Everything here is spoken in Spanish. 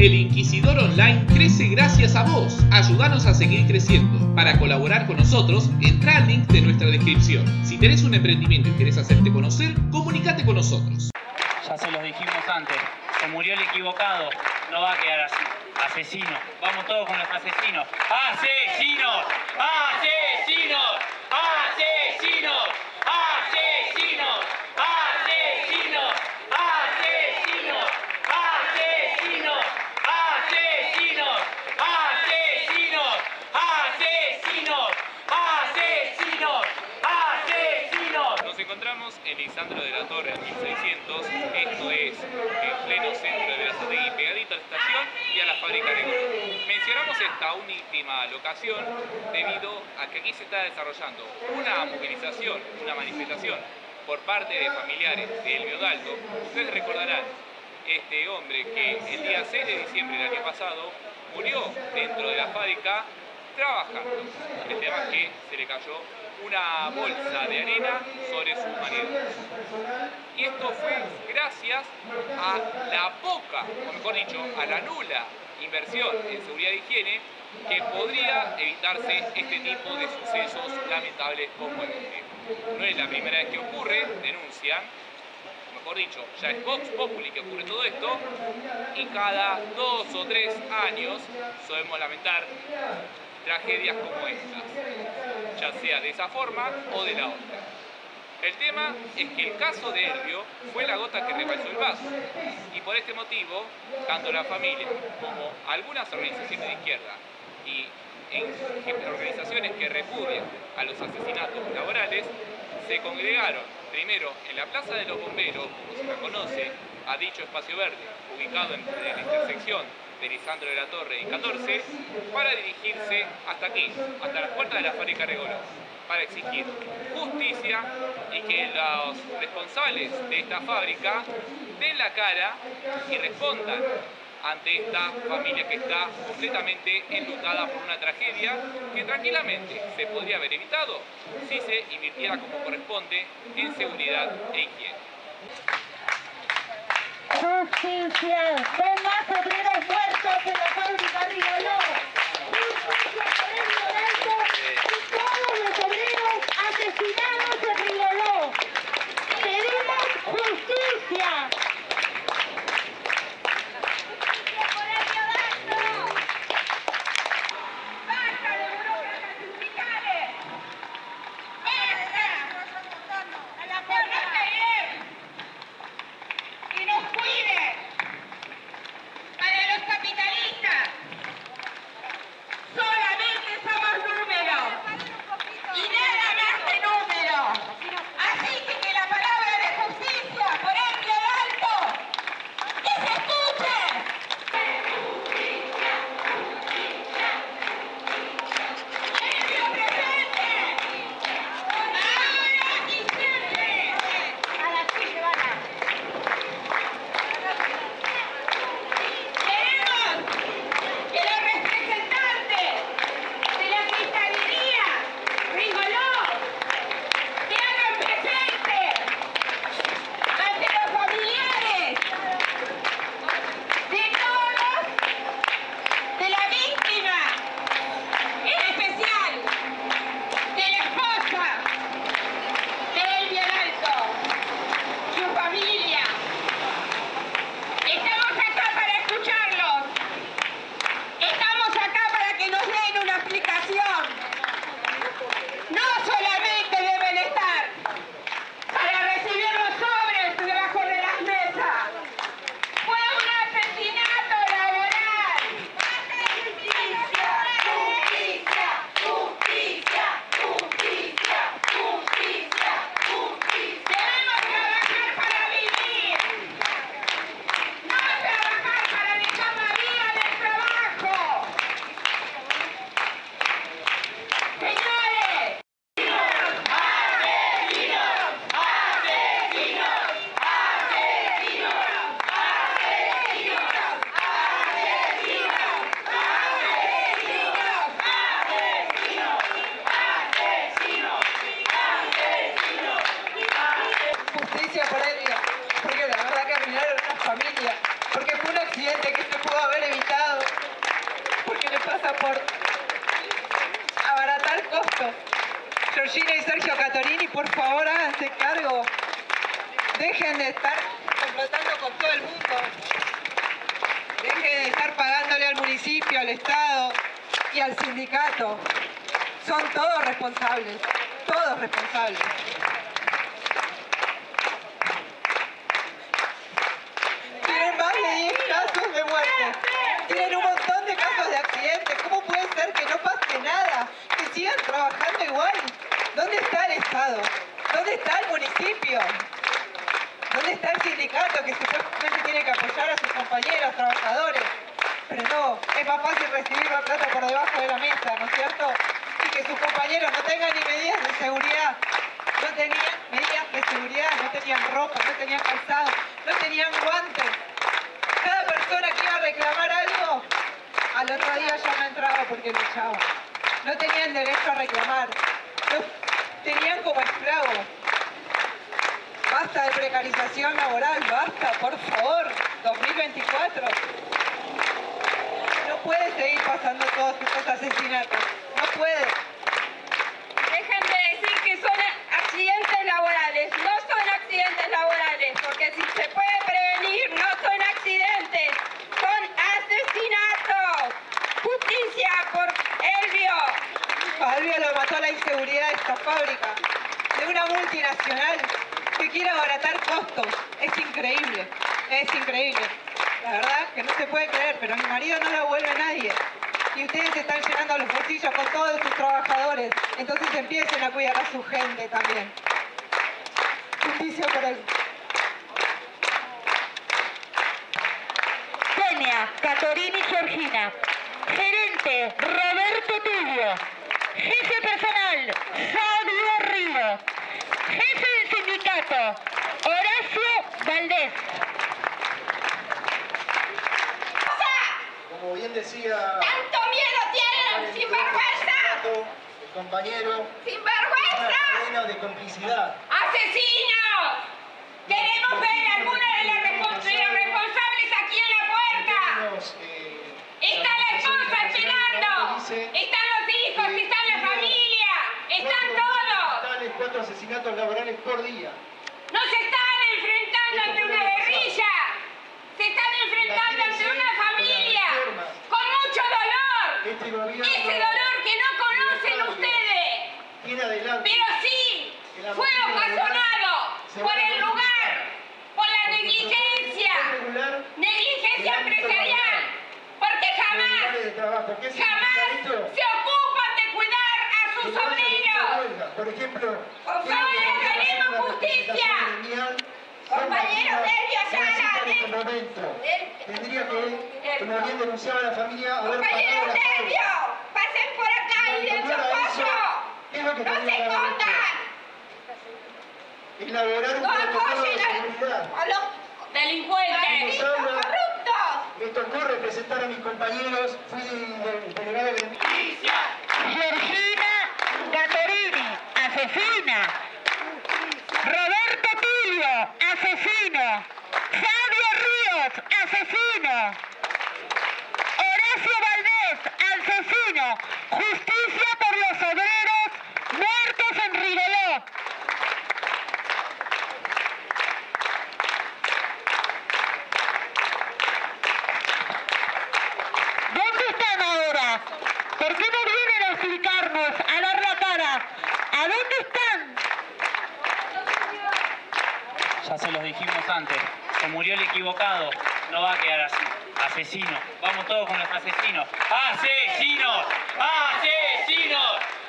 El Inquisidor Online crece gracias a vos. Ayúdanos a seguir creciendo. Para colaborar con nosotros, entra al link de nuestra descripción. Si tenés un emprendimiento y querés hacerte conocer, comunícate con nosotros. Ya se los dijimos antes, se murió el equivocado, no va a quedar así. Asesino, vamos todos con los asesinos. ¡Asesinos! En Lisandro de la Torre, en 1600, esto es en pleno centro de Verazategui, pegadito a la estación y a la fábrica de Goro. Mencionamos esta última locación debido a que aquí se está desarrollando una movilización, una manifestación por parte de familiares de Elvio Dalto. Ustedes recordarán este hombre que el día 6 de diciembre del año pasado murió dentro de la fábrica trabajando. El tema que se le cayó una bolsa de arena sobre su marido. Y esto fue gracias a la poca, o mejor dicho, a la nula inversión en seguridad y higiene que podría evitarse este tipo de sucesos lamentables como este. No es la primera vez que ocurre, denuncian, mejor dicho, ya es Vox Populi que ocurre todo esto, y cada dos o tres años solemos lamentar tragedias como estas, ya sea de esa forma o de la otra. El tema es que el caso de Elvio fue la gota que rebalsó el vaso y por este motivo, tanto la familia como algunas organizaciones de izquierda y organizaciones que repudian a los asesinatos laborales se congregaron primero en la Plaza de los Bomberos, como se reconoce a dicho espacio verde, ubicado en la intersección de Lisandro de la Torre y 14, para dirigirse hasta aquí, hasta las puertas de la fábrica Regolo, para exigir justicia y que los responsables de esta fábrica den la cara y respondan ante esta familia que está completamente enlutada por una tragedia que tranquilamente se podría haber evitado si se invirtiera como corresponde en seguridad e higiene. Justicia, Dejen de estar complotando con todo el mundo. Dejen de estar pagándole al municipio, al Estado y al sindicato. Son todos responsables, todos responsables. Tienen más de 10 casos de muerte. Tienen un montón de casos de accidentes. ¿Cómo puede ser que no pase nada? Que sigan trabajando igual. ¿Dónde está el Estado? ¿Dónde está el municipio? ¿Dónde está el sindicato que supuestamente tiene que apoyar a sus compañeros, trabajadores? Pero no, es más fácil recibir la plata por debajo de la mesa, ¿no es cierto? Y que sus compañeros no tengan ni medidas de seguridad. No tenían medidas de seguridad, no tenían ropa, no tenían calzado, no tenían guantes. Cada persona que iba a reclamar algo, al otro día ya no entraba porque luchaba. No tenían derecho a reclamar. Los tenían como esclavos. Basta de precarización laboral, basta, por favor. 2024. No puede seguir pasando todos estos asesinatos. No puede. Dejen de decir que son accidentes laborales. No son accidentes laborales, porque si se puede prevenir, no son accidentes, son asesinatos. Justicia por Elvio. Elvio lo mató la inseguridad de esta fábrica, de una multinacional que quiere abaratar costos. Es increíble, es increíble. La verdad que no se puede creer, pero a mi marido no lo vuelve nadie. Y ustedes están llenando los bolsillos con todos sus trabajadores. Entonces empiecen a cuidar a su gente también. Justicia por él. Kenia Catorini Georgina. Gerente Roberto Tulio. Jefe personal Fabio Río. Jefe del sindicato Horacio Valdés. Como bien decía ¡Tanto miedo tienen! el ¡Sinvergüenza! compañero, una ¡Sinvergüenza! cadena de complicidad. ¡Asesinos! Queremos ver a alguna de las responsables aquí en la puerta. Eh, Está la esposa esperando. Están los hijos, está la familia. Están todos. Tales cuatro asesinatos laborales por día. No se están enfrentando ante una guerrilla. Se están enfrentando ante una familia. Con mucho dolor. Este gobierno Ese dolor que no conocen ustedes. Pero sí, fue ocasionado por el lugar, por la negligencia, negligencia empresarial, porque jamás, lugares de trabajo. ¿Qué significa jamás se ocupan de cuidar a sus huelga. Por ejemplo, Por favor, queremos justicia. Compañeros la de Elvio que necesita Ayala, en este de- momento. de- Tendría que, como bien denunciaba la familia, haber pagado Compañeros la nervios, pasen por acá y den su apoyo. ¿Qué es lo que No se escondan. Elaborar un No protocolo de seguridad. a los delincuentes, corruptos. Me tocó representar a mis compañeros, fui del delegado de Georgina Gatorini, asesina. Roberto Tulio, asesino. Fabio Ríos, asesino. Horacio Valdés, asesino. Justicia por los obreros muertos en Rigoló. ¿Dónde están ahora? ¿Por qué no vienen a explicarnos, a dar la cara? ¿A dónde están? Ya se los dijimos antes. Se murió el equivocado. No va a quedar así. Asesino. Vamos todos con los asesinos. ¡Asesinos! ¡Asesinos!